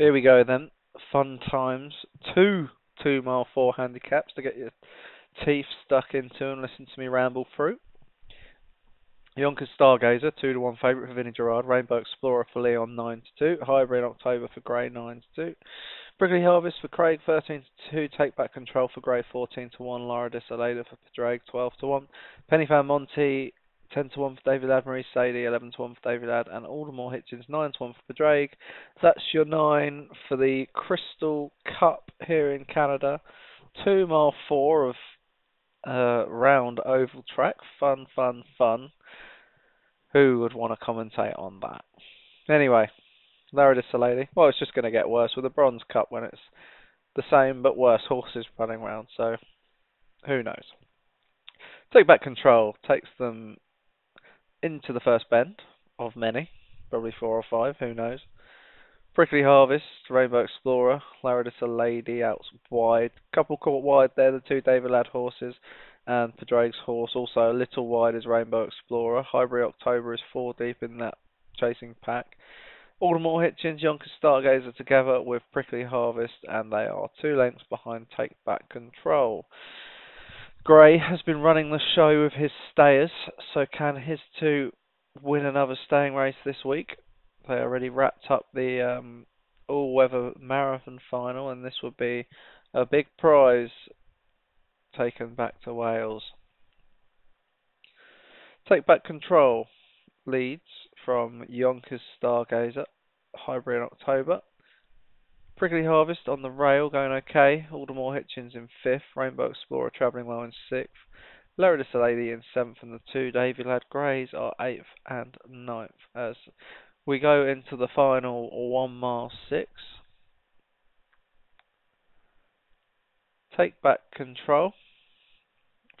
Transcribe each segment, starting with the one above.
Here we go then. Fun times. Two two mile four handicaps to get your teeth stuck into and listen to me ramble through. Yonkers Stargazer, two to one favourite for Vinnie Gerard. Rainbow Explorer for Leon, nine to two. In October for Gray, nine to two. Prickly Harvest for Craig, thirteen to two. Take Back Control for Gray, fourteen to one. Laura Desalada for Padraig, twelve to one. Penny Fan Monty, 10 to 1 for David Ladd, Marie Sadie, 11 to 1 for David Ladd, and Aldermore Hitchens, 9 to 1 for Padraig. That's your 9 for the Crystal Cup here in Canada. 2 mile 4 of uh, round oval track. Fun, fun, fun. Who would want to commentate on that? Anyway, there it is, the lady. Well, it's just going to get worse with the Bronze Cup when it's the same but worse horses running around, so who knows. Take back control takes them into the first bend of many, probably four or five, who knows. Prickly Harvest, Rainbow Explorer, Laradis a Lady out wide. Couple caught wide there, the two David Ladd horses, and Padraig's horse also a little wide is Rainbow Explorer. Highbury October is four deep in that chasing pack. Aldermore Hitchens, Yonkers Stargazer together with Prickly Harvest, and they are two lengths behind Take Back Control. Gray has been running the show with his stayers, so can his two win another staying race this week? They already wrapped up the um, all-weather marathon final, and this would be a big prize taken back to Wales. Take back control leads from Yonkers Stargazer, Highbury in October. Prickly Harvest on the rail going okay. Aldermore Hitchens in fifth. Rainbow Explorer travelling well in sixth. Loredis Lady in seventh and the two Davy Lad Greys are eighth and ninth as we go into the final one mile six. Take back control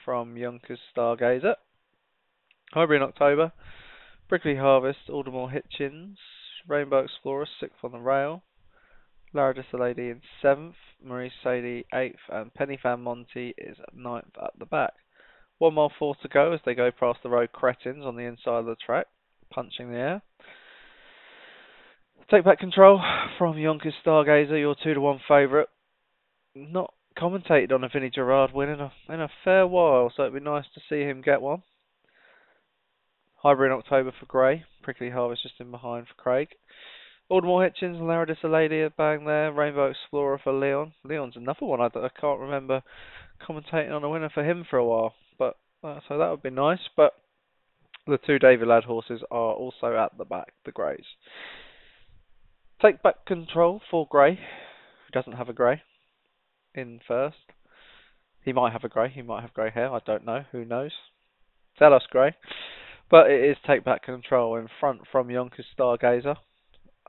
from Yonkers Stargazer. Highbury in October. Prickly Harvest, Aldermore Hitchens, Rainbow Explorer sixth on the rail. Lara Lady in seventh, Marie Sadie eighth, and Penny Fan Monty is ninth at the back. One mile four to go as they go past the road cretins on the inside of the track, punching the air. Take back control from Yonkers Stargazer, your two to one favourite. Not commentated on a Vinnie Gerard win in a in a fair while, so it'd be nice to see him get one. Highbury in October for Gray, Prickly Harvest just in behind for Craig. Aldermore Hitchens Lara Lady are bang there. Rainbow Explorer for Leon. Leon's another one I, I can't remember commentating on a winner for him for a while, but uh, so that would be nice. But the two David Ladd horses are also at the back, the Greys. Take back control for Grey, who doesn't have a Grey, in first. He might have a Grey, he might have grey hair, I don't know, who knows. Tell us, Grey. But it is take back control in front from Yonkers Stargazer.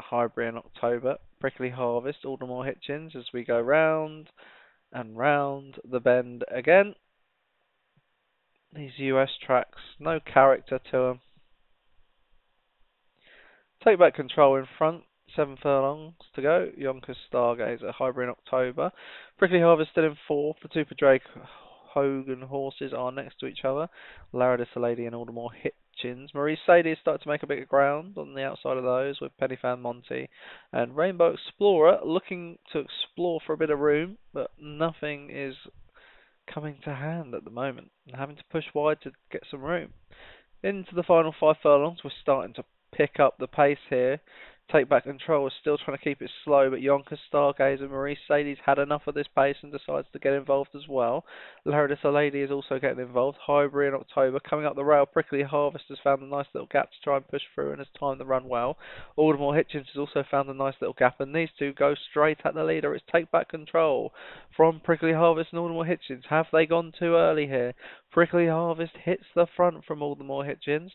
Highbury in October, Prickly Harvest, Aldermore Hitchens as we go round and round the bend again. These US tracks, no character to them. Take back control in front, seven furlongs to go. Yonkers Stargazer, Highbury in October. Prickly Harvest still in fourth. The two Drake Hogan horses are next to each other. Laradis Lady and Aldermore Hit chins. Marie Sadie started to make a bit of ground on the outside of those with Penny Fan Monty and Rainbow Explorer looking to explore for a bit of room, but nothing is coming to hand at the moment. And having to push wide to get some room. Into the final five furlongs, we're starting to pick up the pace here take back control is still trying to keep it slow, but Yonkers, Stargazer, Marie Sadie's had enough of this pace and decides to get involved as well. Laradis Lady is also getting involved. Highbury in October coming up the rail. Prickly Harvest has found a nice little gap to try and push through and has timed the run well. Aldermore Hitchens has also found a nice little gap, and these two go straight at the leader. It's take back control from Prickly Harvest and Aldermore Hitchens. Have they gone too early here? Prickly Harvest hits the front from Aldermore Hitchens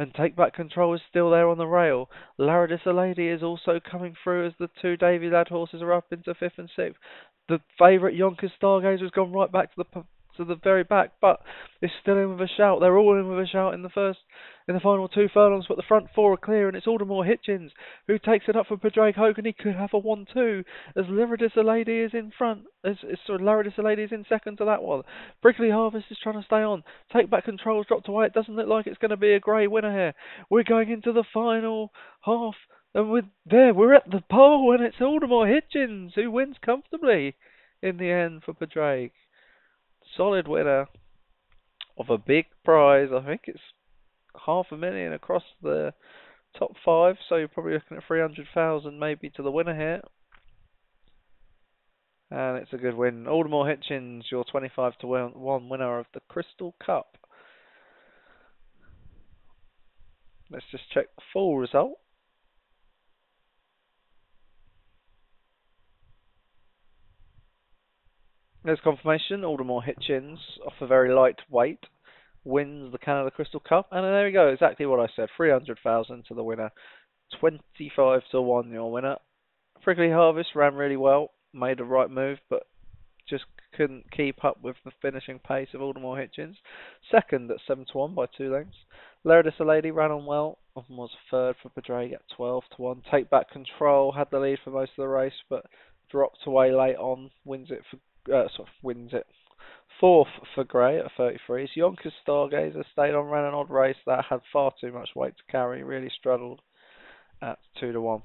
and take back control is still there on the rail. Laradis Lady is also coming through as the two Davy Lad horses are up into fifth and sixth. The favourite Yonkers Stargazer has gone right back to the to the very back, but it's still in with a shout. They're all in with a shout in the first, in the final two furlongs, but the front four are clear, and it's Aldermore Hitchens who takes it up for Padraig Hogan. He could have a one-two as Laradis Lady is in front. As, as Laradis Lady is in second to that one. Prickly Harvest is trying to stay on. Take back controls dropped away. It doesn't look like it's going to be a grey winner here. We're going into the final half And with there, we're at the pole, and it's Aldermore Hitchens who wins comfortably in the end for Padraig. Solid winner of a big prize. I think it's half a million across the top five, so you're probably looking at 300,000 maybe to the winner here. And it's a good win. Aldermore Hitchens, your 25 to 1 winner of the Crystal Cup. Let's just check the full result. There's confirmation. Aldermore Hitchens, off a very light weight, wins the Canada Crystal Cup. And there we go, exactly what I said. 300,000 to the winner. 25 to 1 your winner. Prickly Harvest ran really well, made a right move, but just couldn't keep up with the finishing pace of Aldermore Hitchens. Second at 7 to 1 by two lengths. Lerdis a Lady ran on well and was third for Padraig at 12 to 1. Take Back Control had the lead for most of the race, but dropped away late on. Wins it for uh, sort of wins it. Fourth for Gray at 33. So Yonkers Stargazer stayed on, ran an odd race that had far too much weight to carry, really struggled at 2 to 1.